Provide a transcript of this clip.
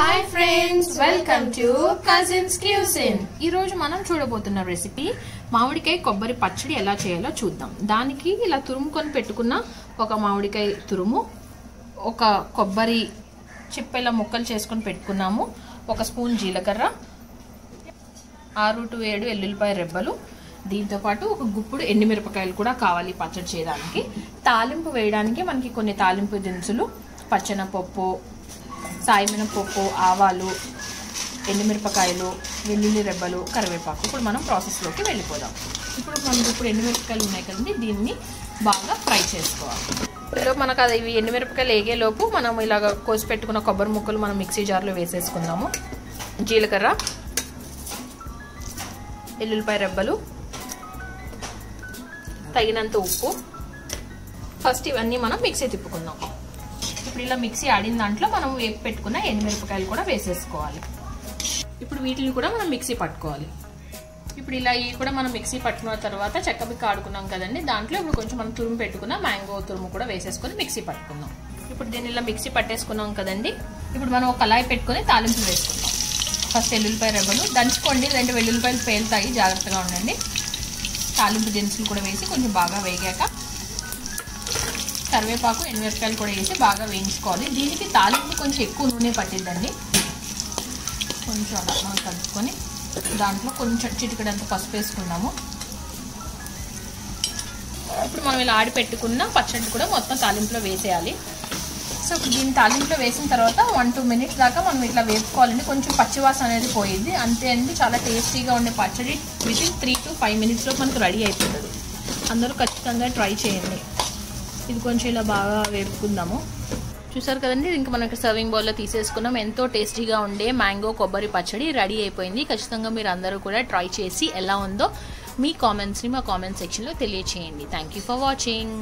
Hi friends welcome to cousins cuisine ఈరోజు మనం చూడబోతున్న recipe మామిడికాయ కొబ్బరి పచ్చడి ఎలా చేయాలో చూద్దాం. దానికి ఇలా తురుముకొని పెట్టుకున్న ఒక మామిడికాయ తురుము ఒక కొబ్బరి చిప్పెల ముక్కలు చేసుకొని పెట్టుకున్నాము ఒక స్పూన్ జీలకర్ర ఆరు టు ఏడు ఎల్లుల్లిపాయ రెబ్బలు దీంతో పాటు ఒక గుప్పుడు ఎండుమిరపకాయలు కూడా కావాలి పచ్చడి చేయడానికి. తాలింపు వేయడానికి మనకి కొన్ని తాలింపు దినుసులు పచ్చనపప్పు సాయమిన పప్పు ఆవాలు ఎండుమిరపకాయలు వెల్లుల్లి రెబ్బలు కరివేపాకు. ఇప్పుడు మనం ప్రాసెస్లోకి వెళ్ళిపోదాం. ఇప్పుడు మనకి ఇప్పుడు ఎండుమిరపకాయలు ఉన్నాయి కదండి దీన్ని బాగా ఫ్రై చేసుకోవాలి. ఇప్పుడు మనకు అది ఇవి ఎండుమిరపకాయలు వేగేలోపు మనం ఇలాగ కోసి పెట్టుకున్న కొబ్బరి ముక్కలు మనం మిక్సీ జార్లో వేసేసుకుందాము. జీలకర్ర ఎల్లుల్లిపాయ రెబ్బలు తగినంత ఉప్పు. ఫస్ట్ ఇవన్నీ మనం మిక్సీ తిప్పుకుందాం. ఇప్పుడు ఇలా మిక్సీ ఆడిన దాంట్లో మనం వేపు పెట్టుకున్న ఎండుమిరపకాయలు కూడా వేసేసుకోవాలి. ఇప్పుడు వీటిని కూడా మనం మిక్సీ పట్టుకోవాలి. ఇప్పుడు ఇలా ఇవి కూడా మనం మిక్సీ పట్టుకున్న తర్వాత చెక్క బిక్క ఆడుకున్నాం కదండి దాంట్లో ఇప్పుడు కొంచెం మనం తురుము పెట్టుకున్న మ్యాంగో తురుము కూడా వేసేసుకొని మిక్సీ పట్టుకుందాం. ఇప్పుడు దీన్ని ఇలా మిక్సీ పట్టేసుకున్నాం కదండి ఇప్పుడు మనం ఒక కళాయి పెట్టుకొని తాలింపు వేసుకుందాం. ఫస్ట్ ఎల్లుల్లిపాయ రెబ్బలు దంచుకోండి రెండు వెల్లుల్లిపాయలు పేలుతాయి జాగ్రత్తగా ఉండండి. తాలింపు దినుసులు కూడా వేసి కొంచెం బాగా వేగాక కరివేపాకు ఎండుమిరపకాయలు కూడా వేసి బాగా వేయించుకోవాలి. దీనికి తాలింపు కొంచెం ఎక్కువ నూనె పట్టిద్దండి. కొంచెం అలా మనం కలుపుకొని దాంట్లో కొంచెం చిటికడంత పసుపు వేసుకున్నాము. ఇప్పుడు మనం ఇలా ఆడి పెట్టుకున్న పచ్చడి కూడా మొత్తం తాలింపులో వేసేయాలి. సో దీన్ని తాలింపులో వేసిన తర్వాత వన్ టూ మినిట్స్ దాకా మనం ఇట్లా వేపుకోవాలండి. కొంచెం పచ్చివాసన అనేది పోయింది. అంతే అండి. చాలా టేస్టీగా ఉండే పచ్చడి. With in three to five మినిట్స్లో మనకు రెడీ అయిపోతుంది. అందరూ ఖచ్చితంగా ట్రై చేయండి. ఇది కొంచెం ఇలా బాగా వేపుకుందాము. చూసారు కదండి ఇంకా మనకి సర్వింగ్ బౌల్లో తీసేసుకున్నాం. ఎంతో టేస్టీగా ఉండే మ్యాంగో కొబ్బరి పచ్చడి రెడీ అయిపోయింది. ఖచ్చితంగా మీరు అందరూ కూడా ట్రై చేసి ఎలా ఉందో మీ కామెంట్స్ని మా కామెంట్ సెక్షన్లో తెలియచేయండి. Thank you for watching